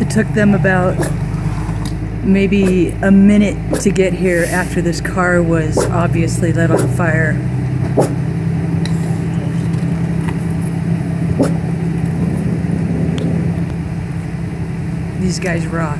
It took them about maybe a minute to get here after this car was obviously lit on fire. These guys rock.